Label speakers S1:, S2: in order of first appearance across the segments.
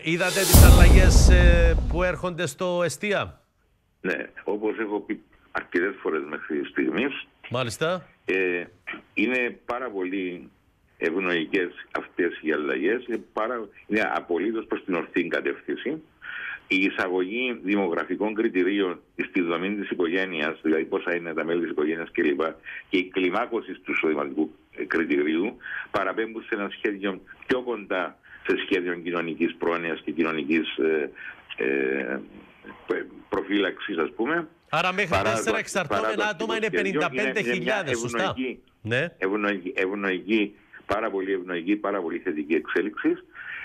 S1: Είδατε τις αλλαγές ε, που έρχονται στο εστία;
S2: Ναι, όπως έχω πει αρκετές φορές μέχρι στιγμής,
S1: Μάλιστα.
S2: ε, είναι πάρα πολύ ευνοϊκές αυτές οι αλλαγές, είναι, πάρα, είναι απολύτως προς την ορθή κατεύθυνση. Η εισαγωγή δημογραφικών κριτηρίων στη δομή της οικογένειας, δηλαδή πόσα είναι τα μέλη της οικογένειας κλπ. και η κλιμάκωση του εισοδηματικού ε, κριτηρίου παραπέμπουν σε ένα σχέδιο πιο κοντά σε σχέδιο κοινωνικής πρόνοιας και κοινωνικής ε, ε, προφύλαξης ας πούμε.
S1: Άρα μέχρι
S2: Παρά
S1: τέσσερα
S2: το-
S1: εξαρτώμενα
S2: παρά το
S1: άτομα είναι
S2: σχέδιο, είναι- είναι
S1: 55.000,
S2: μια
S1: σωστά;
S2: ευνοϊκή-
S1: Ναι.
S2: ευνοϊκή, ευνοϊκή, πάρα πολύ ευνοϊκή, πάρα πολύ θετική εξέλιξη.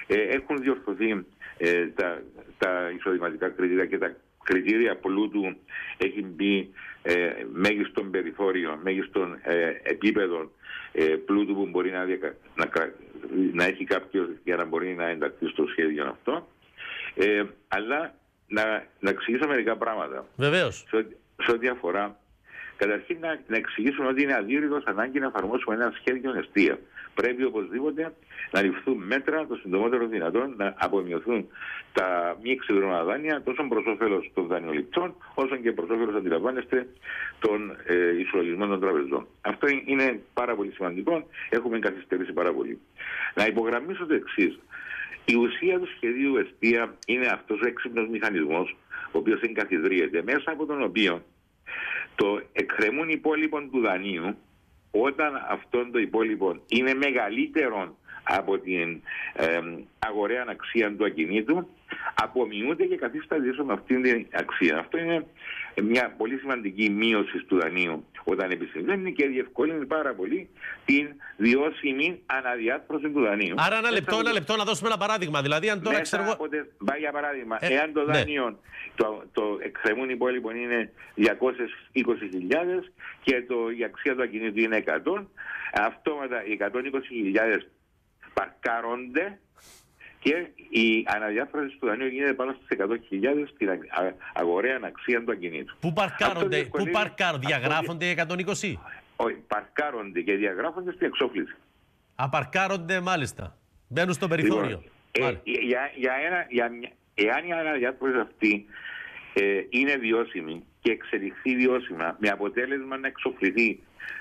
S2: Ε, έχουν διορθωθεί ε, τα, τα εισοδηματικά κριτήρια και τα κριτήρια πλούτου έχει μπει ε, μέγιστον περιθώριο, μέγιστον ε, επίπεδο ε, πλούτου που μπορεί να, διακα- να, κρα- να έχει κάποιος για να μπορεί να ενταχθεί στο σχέδιο αυτό. Ε, αλλά να, να εξηγήσω μερικά πράγματα
S1: Βεβαίως.
S2: σε, ό,τι- σε ό,τι αφορά. Καταρχήν να, να εξηγήσουμε ότι είναι αδύρυτος ανάγκη να εφαρμόσουμε ένα σχέδιο αιστεία. Πρέπει οπωσδήποτε να ληφθούν μέτρα το συντομότερο δυνατόν να απομειωθούν τα μη εξυπηρετούμενα δάνεια τόσο προς όφελος των δανειοληπτών όσο και προς όφελος, αντιλαμβάνεστε, των ε, ισολογισμών των τραπεζών. Αυτό είναι πάρα πολύ σημαντικό. Έχουμε καθυστερήσει πάρα πολύ. Να υπογραμμίσω το εξής. Η ουσία του σχεδίου αιστεία είναι αυτός ο έξυπνος μηχανισμός, ο οποίος εγκαθιδρύεται μέσα από τον οποίο το εκκρεμούν υπόλοιπων του δανείου όταν αυτό το υπόλοιπο είναι μεγαλύτερο από την ε, αγοραία αξία του ακινήτου απομειούται και καθίσταται ίσο με αυτήν την αξία. Αυτό είναι μια πολύ σημαντική μείωση του δανείου όταν επισυμβαίνει και διευκολύνει πάρα πολύ την βιώσιμη αναδιάρθρωση του δανείου.
S1: Άρα ένα
S2: Μέσα
S1: λεπτό,
S2: από
S1: ένα
S2: το-
S1: λεπτό να δώσουμε ένα παράδειγμα. Δηλαδή αν τώρα
S2: μέσα
S1: ξέρω εγώ...
S2: από τε- Πάει για παράδειγμα,
S1: Ε,
S2: εάν το
S1: ναι.
S2: δάνειο, το, το εκκρεμούν υπόλοιπο είναι 220.000 και το, η αξία του ακινήτου είναι 100, αυτόματα οι 120.000 παρκάρονται και η αναδιάφραση του δανείου γίνεται πάνω στις 100.000 στην α- α- αγοραία αξία του ακινήτου.
S1: Πού
S2: Αυτό
S1: παρκάρονται, πού
S2: διευκολύνει-
S1: παρκάρουν,
S2: αυτό
S1: διαγράφονται οι 120.
S2: Όχι, παρκάρονται και διαγράφονται στην εξόφληση.
S1: Απαρκάρονται μάλιστα. Μπαίνουν στο περιθώριο.
S2: Λοιπόν, ε,
S1: Μάλιστα.
S2: για, για ένα, για, μια- εάν η αναδιάρθρωση αυτή ε, είναι βιώσιμη και εξελιχθεί βιώσιμα με αποτέλεσμα να εξοφληθεί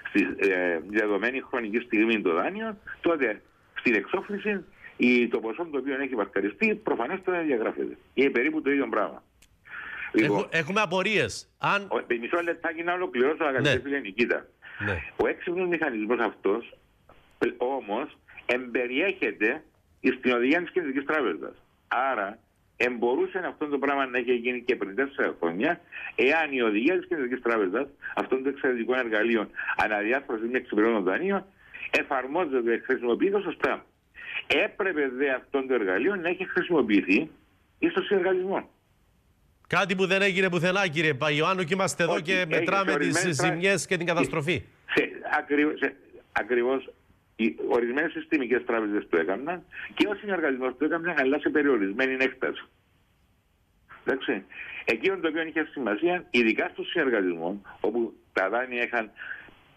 S2: στη ε, δεδομένη χρονική στιγμή το δάνειο, τότε στην εξόφληση η, το ποσό το οποίο έχει παρκαριστεί προφανώς θα διαγράφεται. Είναι περίπου το ίδιο πράγμα. Λοιπόν,
S1: Έχου- έχουμε απορίες. Αν...
S2: ο- ε, μισό λεπτάκι να ολοκληρώσω αγαπητέ
S1: Ναι.
S2: φίλε Νικήτα.
S1: Ναι.
S2: Ο έξυπνος μηχανισμός αυτός ε, όμως εμπεριέχεται στην οδηγία της Κεντρικής Τράπεζας. Άρα εμπορούσε αυτό το πράγμα να έχει γίνει και πριν τέσσερα χρόνια εάν η οδηγία της Κεντρικής Τράπεζας αυτών των εξαιρετικών εργαλείων αναδιάφραση με εξυπηρετών δανείων εφαρμόζεται και χρησιμοποιείται σωστά. Έπρεπε δε αυτό το εργαλείο να έχει χρησιμοποιηθεί στο συνεργαλισμό.
S1: Κάτι που δεν έγινε πουθενά, κύριε Παϊωάννου, και είμαστε εδώ
S2: Όχι,
S1: και
S2: έγινε
S1: μετράμε
S2: σε
S1: τις
S2: ορισμένες πρα-
S1: ζημιές και την καταστροφή.
S2: Σε, ακριβώς, σε, ακριβώς οι ορισμένες συστημικές τράπεζες το έκαναν και ο συνεργασμός το έκαναν αλλά σε περιορισμένη έκταση. Εντάξει. Εκείνο το οποίο είχε σημασία, ειδικά στο συνεργασμό, όπου τα δάνεια είχαν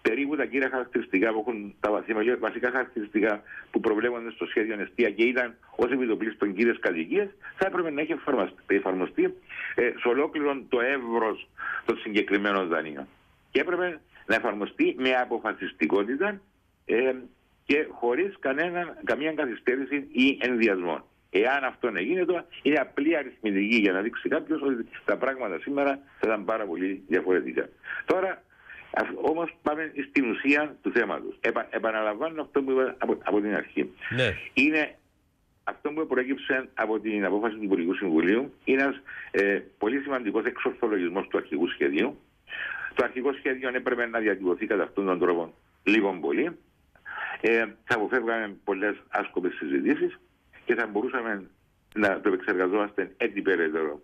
S2: περίπου τα κύρια χαρακτηριστικά που έχουν τα βαθυμελιώ- βασικά χαρακτηριστικά που προβλέπονται στο σχέδιο αιστεία και ήταν ως επιτοπλίστων κύριε κατοικίε, θα έπρεπε να έχει εφαρμοστεί, εφαρμοστεί ε, σε ολόκληρο το εύρος των συγκεκριμένων δανείων. Και έπρεπε να εφαρμοστεί με αποφασιστικότητα ε, και χωρίς καμία καθυστέρηση ή ενδιασμό. Εάν αυτό να γίνεται, είναι απλή αριθμητική για να δείξει κάποιος ότι τα πράγματα σήμερα θα ήταν πάρα πολύ διαφορετικά. Τώρα, Όμως πάμε στην ουσία του θέματος. Επα, επαναλαμβάνω αυτό που είπα από, από την αρχή.
S1: Ναι.
S2: Είναι αυτό που προέκυψε από την απόφαση του Υπουργικού Συμβουλίου. Είναι ένας ε, πολύ σημαντικός εξορθολογισμός του αρχικού σχεδίου. Το αρχικό σχέδιο έπρεπε να διατυπωθεί κατά αυτόν τον τρόπο λίγο πολύ. Ε, θα αποφεύγαμε πολλές άσκοπες συζητήσεις και θα μπορούσαμε να το επεξεργαζόμαστε έτσι περαιτέρω,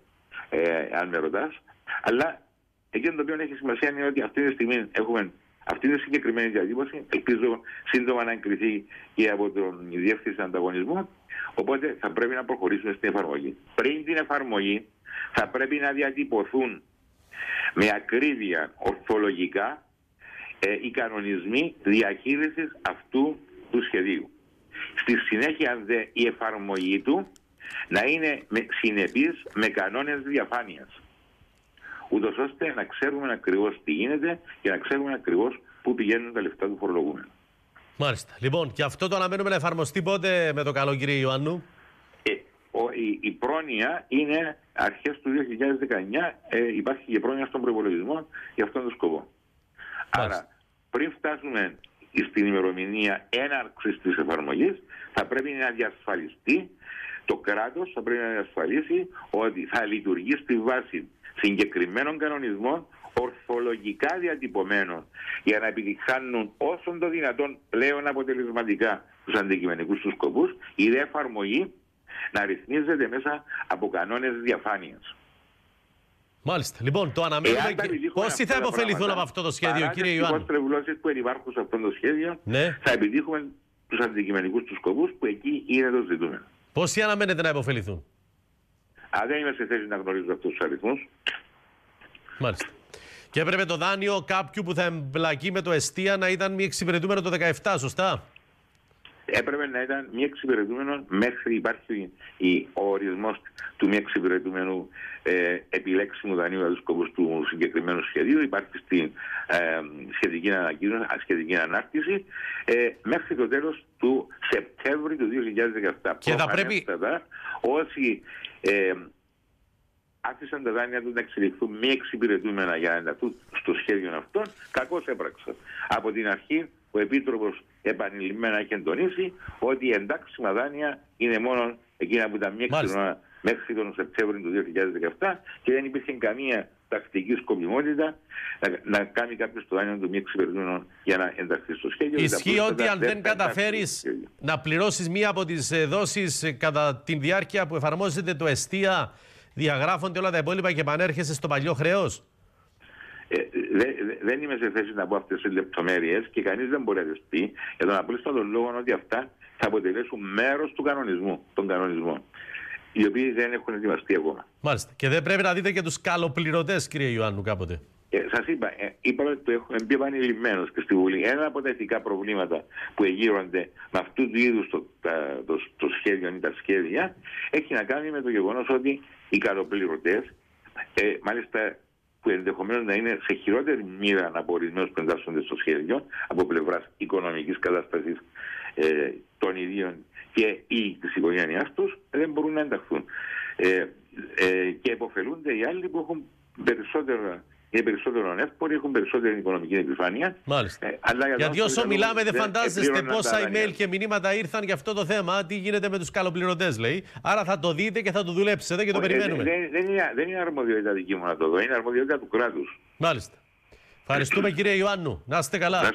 S2: ε, αν με ρωτάς. Αλλά Εκείνο το οποίο έχει σημασία είναι ότι αυτή τη στιγμή έχουμε αυτή τη συγκεκριμένη διατύπωση. Ελπίζω σύντομα να εγκριθεί και από τον Διεύθυνση Ανταγωνισμού. Οπότε θα πρέπει να προχωρήσουμε στην εφαρμογή. Πριν την εφαρμογή θα πρέπει να διατυπωθούν με ακρίβεια ορθολογικά ε, οι κανονισμοί διαχείρισης αυτού του σχεδίου. Στη συνέχεια δε η εφαρμογή του να είναι με, συνεπής με κανόνες διαφάνειας. Ούτως ώστε να ξέρουμε ακριβώς τι γίνεται και να ξέρουμε ακριβώς πού πηγαίνουν τα λεφτά του φορολογούμενου.
S1: Μάλιστα. Λοιπόν, και αυτό το αναμένουμε να εφαρμοστεί πότε με το καλό, κύριε Ιωάννου;
S2: Ε, ο, η, η πρόνοια είναι αρχές του 2019. Ε, υπάρχει και πρόνοια στον προπολογισμό για αυτόν τον σκοπό.
S1: Μάλιστα.
S2: Άρα, πριν φτάσουμε στην ημερομηνία έναρξης της εφαρμογής, θα πρέπει να διασφαλιστεί το κράτος θα πρέπει να διασφαλίσει ότι θα λειτουργεί στη βάση συγκεκριμένων κανονισμών ορθολογικά διατυπωμένων για να επιτυχάνουν όσο το δυνατόν πλέον αποτελεσματικά τους αντικειμενικούς τους σκοπούς, η δε εφαρμογή να ρυθμίζεται μέσα από κανόνες διαφάνειας.
S1: Μάλιστα. Λοιπόν, το αναμένουμε.
S2: Εάν τα
S1: Και...
S2: επιτύχουμε
S1: Πόσοι
S2: αυτά
S1: θα
S2: τα
S1: υποφεληθούν
S2: πράγματα,
S1: από αυτό το σχέδιο,
S2: παρά
S1: κύριε
S2: τις
S1: Ιωάννου.
S2: τρευλώσεις που υπάρχουν σε αυτό το σχέδιο,
S1: Ναι.
S2: θα επιτύχουμε τους αντικειμενικούς τους σκοπούς που εκεί είναι το ζητούμενο.
S1: Πόσοι αναμένετε να υποφεληθούν.
S2: Αν δεν είμαι σε θέση να γνωρίζω αυτούς τους αριθμούς,
S1: Μάλιστα. Και έπρεπε το δάνειο κάποιου που θα εμπλακεί με το εστία να ήταν μη εξυπηρετούμενο το 17, σωστά;
S2: Έπρεπε να ήταν μη εξυπηρετούμενος μέχρι υπάρχει η, ο ορισμός του μη εξυπηρετούμενου ε, επιλέξιμου δανείου για τους σκοπούς του συγκεκριμένου σχεδίου. Υπάρχει στην ε, σχετική ανακοίνωση, σχετική ανάρτηση ε, μέχρι το τέλος του Σεπτέμβρη του 2017.
S1: Και θα πρέπει-
S2: Προφανέστατα, όσοι ε, άφησαν τα δάνεια τους να εξελιχθούν μη εξυπηρετούμενα για να ενταχθούν στο σχέδιο αυτό, κακώς έπραξαν. Από την αρχή, ο Επίτροπος επανειλημμένα έχει εντονίσει ότι οι εντάξιμα δάνεια είναι μόνο εκείνα που ήταν μη
S1: Μάλιστα.
S2: εξυπηρετούμενα μέχρι τον Σεπτέμβριο του 2017 και δεν υπήρχε καμία τακτική σκοπιμότητα να, να κάνει κάποιος το δάνειο του μη εξυπηρετούμενο για να ενταχθεί στο σχέδιο.
S1: Ισχύει
S2: Τα
S1: ότι αν
S2: δεν
S1: δεν
S2: θα ενταχθεί
S1: καταφέρεις
S2: στο σχέδιο.
S1: να πληρώσεις μία από τις δόσεις κατά τη διάρκεια που εφαρμόζεται το εστία, διαγράφονται όλα τα υπόλοιπα και επανέρχεσαι στο παλιό χρέος;
S2: Ε, δε- δε- δεν είμαι σε θέση να πω αυτές τις λεπτομέρειες και κανείς δεν μπορεί να τις πει για τον απλούστατο λόγο ότι αυτά θα αποτελέσουν μέρος του κανονισμού, των κανονισμών, οι οποίοι δεν έχουν ετοιμαστεί ακόμα.
S1: Μάλιστα. Και δεν πρέπει να δείτε και τους καλοπληρωτές, κύριε Ιωάννου, κάποτε.
S2: Ε, Σας είπα, ε, είπα ότι το έχουμε πει επανειλημμένω και στη Βουλή. Ένα από τα ηθικά προβλήματα που εγείρονται με αυτούς τους είδους το, τα- το, το σχέδιο ή τα σχέδια έχει να κάνει με το γεγονός ότι οι καλοπληρωτές, ε, μάλιστα που ενδεχομένως να είναι σε χειρότερη μοίρα από ορισμένου που εντάσσονται στο σχέδιο από πλευράς οικονομικής κατάστασης ε, των ιδίων και ή της οικογένειάς τους, δεν μπορούν να ενταχθούν. Ε, ε, και υποφελούνται οι άλλοι που έχουν περισσότερα είναι περισσότερο εύποροι, έχουν περισσότερη οικονομική επιφάνεια.
S1: Μάλιστα.
S2: Ε, αλλά για
S1: Γιατί
S2: τον
S1: όσο
S2: λόγο
S1: μιλάμε, δεν
S2: δεν
S1: φαντάζεστε
S2: επλήρωναν τα
S1: πόσα
S2: δάνεια.
S1: email και μηνύματα ήρθαν για αυτό το θέμα. Τι γίνεται με τους καλοπληρωτές, λέει. Άρα θα το δείτε και θα το δουλέψετε και το
S2: Ε,
S1: περιμένουμε.
S2: Δεν, δεν, είναι, δεν είναι αρμοδιότητα δική μου να το δω, είναι αρμοδιότητα του κράτους.
S1: Μάλιστα. Ευχαριστούμε, κύριε Ιωάννου. Να είστε καλά.